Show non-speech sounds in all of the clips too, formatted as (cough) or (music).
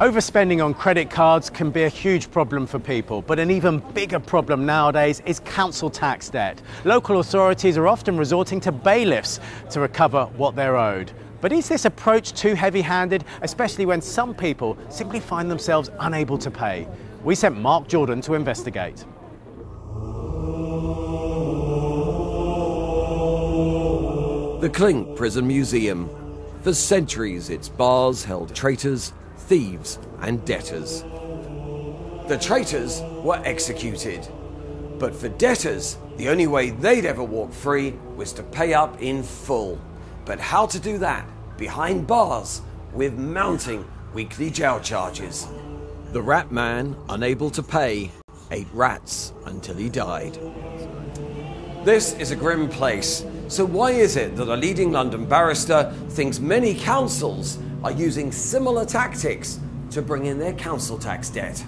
Overspending on credit cards can be a huge problem for people, but an even bigger problem nowadays is council tax debt. Local authorities are often resorting to bailiffs to recover what they're owed. But is this approach too heavy handed, especially when some people simply find themselves unable to pay? We sent Mark Jordan to investigate. The Clink Prison Museum. For centuries, its bars held traitors, thieves, and debtors. The traitors were executed. But for debtors, the only way they'd ever walk free was to pay up in full. But how to do that behind bars with mounting weekly jail charges? The rat man, unable to pay, ate rats until he died. This is a grim place. So, why is it that a leading London barrister thinks many councils are using similar tactics to bring in their council tax debt?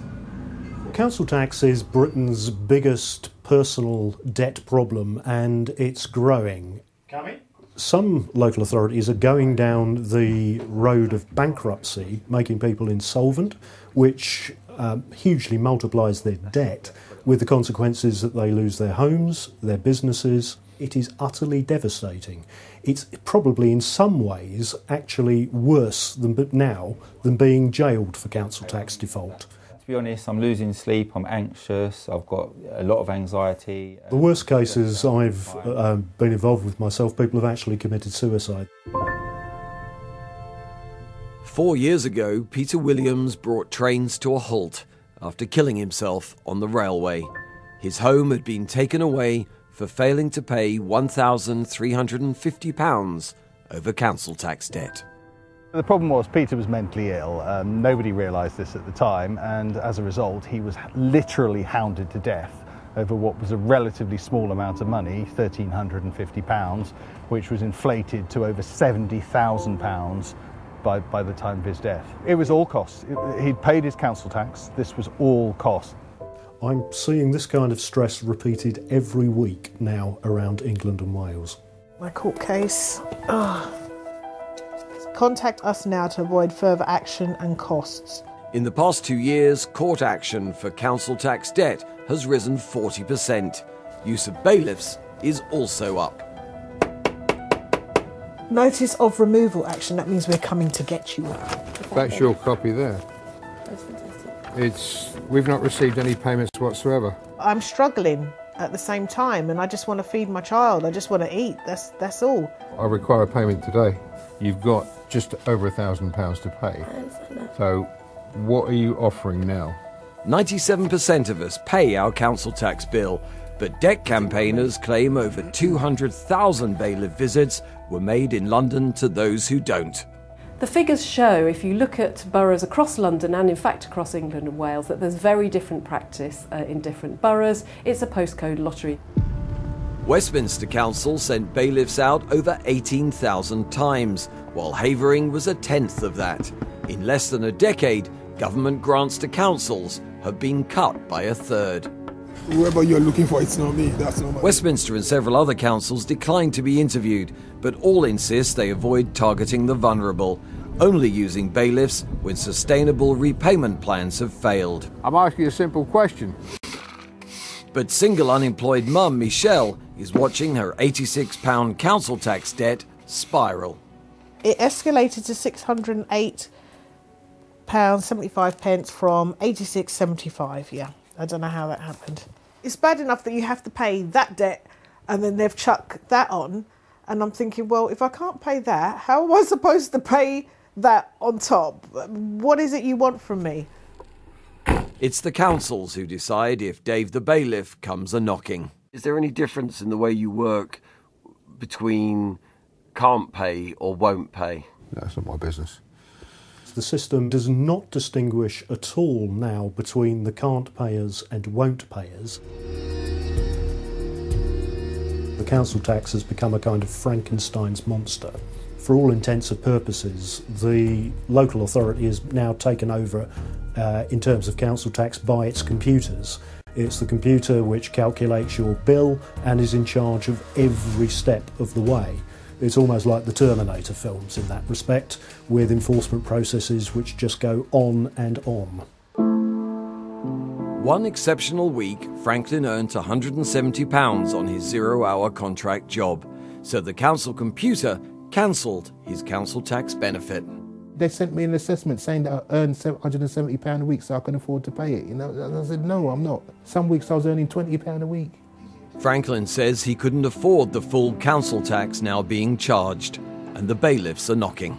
Council tax is Britain's biggest personal debt problem and it's growing. Coming? Some local authorities are going down the road of bankruptcy, making people insolvent, which um, hugely multiplies their debt, with the consequences that they lose their homes, their businesses. It is utterly devastating. It's probably in some ways actually worse than but now than being jailed for council tax default. To be honest, I'm losing sleep, I'm anxious, I've got a lot of anxiety. The worst cases I've uh, been involved with myself, people have actually committed suicide. Four years ago, Peter Williams brought trains to a halt after killing himself on the railway. His home had been taken away for failing to pay £1,350 over council tax debt. The problem was Peter was mentally ill. Um, nobody realised this at the time, and as a result, he was literally hounded to death over what was a relatively small amount of money, £1,350, which was inflated to over £70,000 by, by the time of his death. It was all costs. He'd paid his council tax. This was all cost. I'm seeing this kind of stress repeated every week now around England and Wales. My court case. Oh. Contact us now to avoid further action and costs. In the past two years, court action for council tax debt has risen 40%. Use of bailiffs is also up. Notice of removal action, that means we're coming to get you. That's your copy there. It's we've not received any payments whatsoever. I'm struggling at the same time and I just want to feed my child. I just want to eat. That's that's all. I require a payment today. You've got just over a thousand pounds to pay. So what are you offering now? 97% of us pay our council tax bill, but debt campaigners claim over 200,000 bailiff visits were made in London to those who don't. The figures show, if you look at boroughs across London and in fact across England and Wales, that there's very different practice uh, in different boroughs. It's a postcode lottery. Westminster Council sent bailiffs out over 18,000 times, while Havering was a tenth of that. In less than a decade, government grants to councils have been cut by a third. Whoever you're looking for, it's not me. That's not my Westminster and several other councils declined to be interviewed, but all insist they avoid targeting the vulnerable, only using bailiffs when sustainable repayment plans have failed. I'm asking a simple question. But single unemployed mum Michelle is watching her £86 council tax debt spiral. It escalated to 608 pounds 75 pence from 86.75 yeah i don't know how that happened it's bad enough that you have to pay that debt and then they've chucked that on and i'm thinking well if i can't pay that how am i (laughs) supposed to pay that on top what is it you want from me It's the councils who decide if Dave the bailiff comes a knocking. Is there any difference in the way you work between can't pay or won't pay? That's not my business. The system does not distinguish at all now between the can't payers and won't payers. The council tax has become a kind of Frankenstein's monster. For all intents and purposes, the local authority is now taken over uh, in terms of council tax by its computers. It's the computer which calculates your bill and is in charge of every step of the way. It's almost like the Terminator films in that respect, with enforcement processes which just go on and on. One exceptional week, Franklin earned £170 on his zero hour contract job, so the council computer cancelled his council tax benefit. They sent me an assessment saying that I earned £170 a week so I can afford to pay it. You know, I said, no, I'm not. Some weeks I was earning £20 a week. Franklin says he couldn't afford the full council tax now being charged, and the bailiffs are knocking.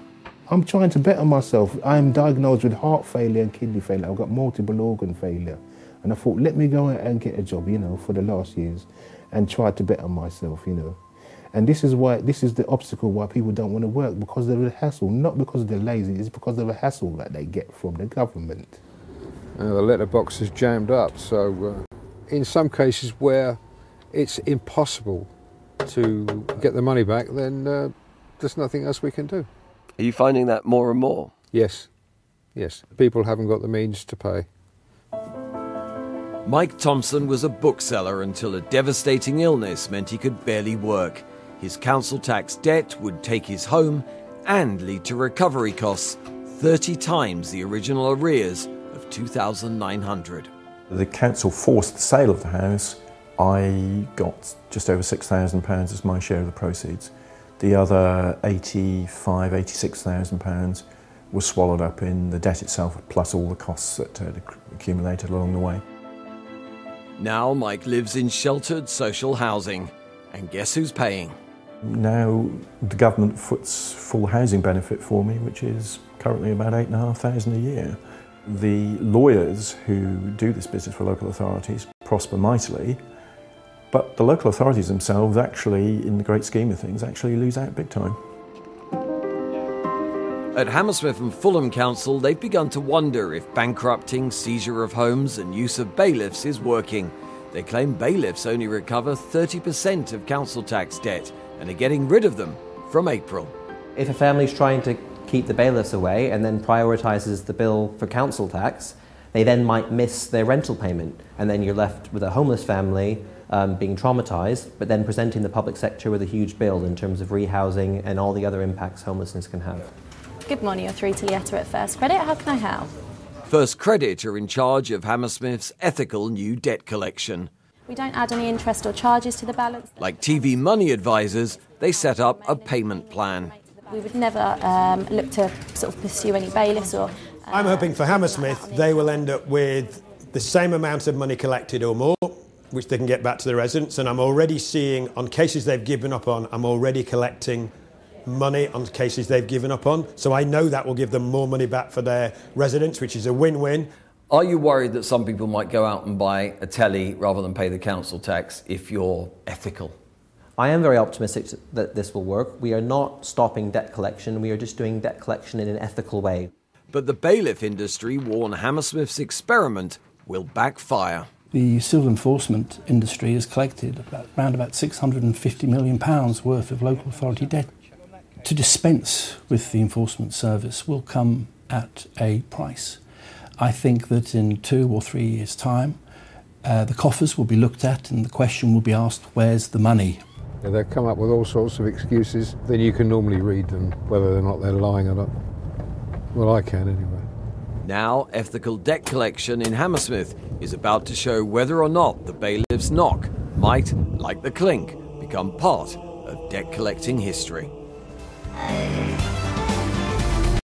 I'm trying to better myself. I'm diagnosed with heart failure and kidney failure. I've got multiple organ failure. And I thought, let me go and get a job, you know, for the last years and try to better myself, you know. And this is why this is the obstacle why people don't want to work because of the hassle, not because they're lazy, it's because of the hassle that they get from the government. Uh, the letterbox is jammed up, so uh, in some cases where it's impossible to get the money back, then uh, there's nothing else we can do. Are you finding that more and more? Yes, yes. People haven't got the means to pay. Mike Thompson was a bookseller until a devastating illness meant he could barely work. His council tax debt would take his home and lead to recovery costs 30 times the original arrears of 2,900. The council forced the sale of the house. I got just over £6,000 as my share of the proceeds. The other 85, 86,000 pounds was swallowed up in the debt itself, plus all the costs that had accumulated along the way. Now Mike lives in sheltered social housing. And guess who's paying? Now the government foots full housing benefit for me, which is currently about eight and a half thousand a year. The lawyers who do this business for local authorities prosper mightily, but the local authorities themselves actually, in the great scheme of things, actually lose out big time. At Hammersmith and Fulham Council, they've begun to wonder if bankrupting, seizure of homes, and use of bailiffs is working. They claim bailiffs only recover 30% of council tax debt and are getting rid of them from April. If a family's trying to keep the bailiffs away and then prioritises the bill for council tax, they then might miss their rental payment, and then you're left with a homeless family um, being traumatised, but then presenting the public sector with a huge bill in terms of rehousing and all the other impacts homelessness can have. Good morning, you're through to Lietta at First Credit. How can I help? First Credit are in charge of Hammersmith's ethical new debt collection. We don't add any interest or charges to the balance. Like TV Money Advisors, they set up a payment plan. We would never um, look to sort of pursue any bailiffs or. I'm hoping for Hammersmith they will end up with the same amount of money collected or more, which they can get back to the residents. And I'm already seeing on cases they've given up on, I'm already collecting money on cases they've given up on. So I know that will give them more money back for their residents, which is a win win. Are you worried that some people might go out and buy a telly rather than pay the council tax if you're ethical? I am very optimistic that this will work. We are not stopping debt collection, we are just doing debt collection in an ethical way. But the bailiff industry warn Hammersmith's experiment will backfire. The civil enforcement industry has collected about, around about £650 million worth of local authority debt to dispense with the enforcement service will come at a price. I think that in two or three years' time, uh, the coffers will be looked at and the question will be asked, where's the money? Yeah, they've come up with all sorts of excuses. Then you can normally read them, whether or not they're lying or not. Well, I can anyway. Now, ethical debt collection in Hammersmith is about to show whether or not the bailiff's knock might, like the clink, become part of debt collecting history.